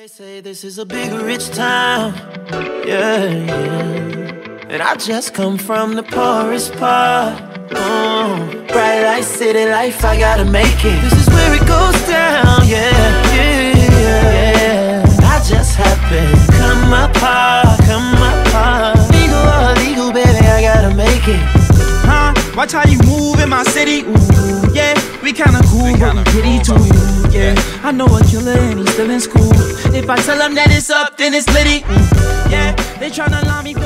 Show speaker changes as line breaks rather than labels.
They say this is a big rich town, yeah, yeah. And I just come from the poorest part. Oh, bright light, city life, I gotta make it. This is where it goes down, yeah, yeah, yeah. I just happen come apart, come apart. Legal or illegal, baby, I gotta make it.
Huh? Watch how you move in my city. Ooh, yeah, we kinda cool, but we pretty too. Yeah, I know a killer and he's still in school. If I tell him that it's up, then it's litty. Mm, yeah, they tryna line me.